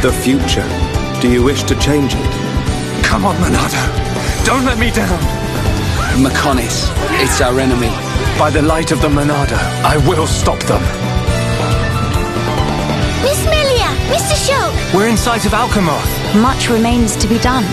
The future. Do you wish to change it? Come on, Monado. Don't let me down. Mechonis, It's our enemy. By the light of the Monado, I will stop them. Miss Melia! Mr. Shulk! We're in sight of Alcamoth. Much remains to be done.